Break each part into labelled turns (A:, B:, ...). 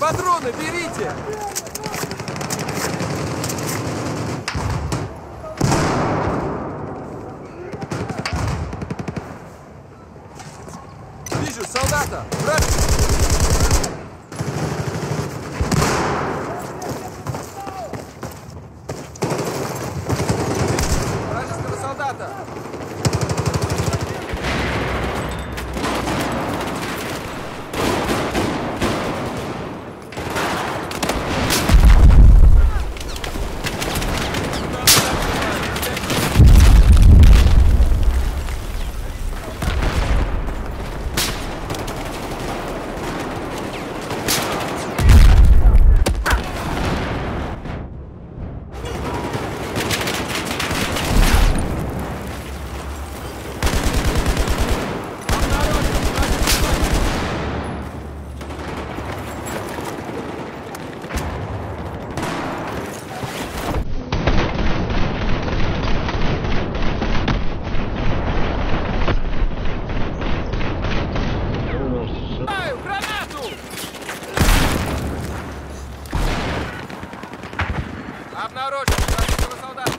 A: Отлично, берите! Вижу солдата! Враг! Вражеского солдата! Ай, гранату! Обнаружен вражеского солдата!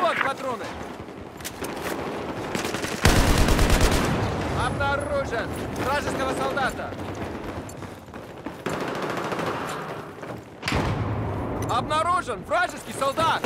A: Вот патроны! Обнаружен вражеского солдата! Обнаружен вражеский солдат!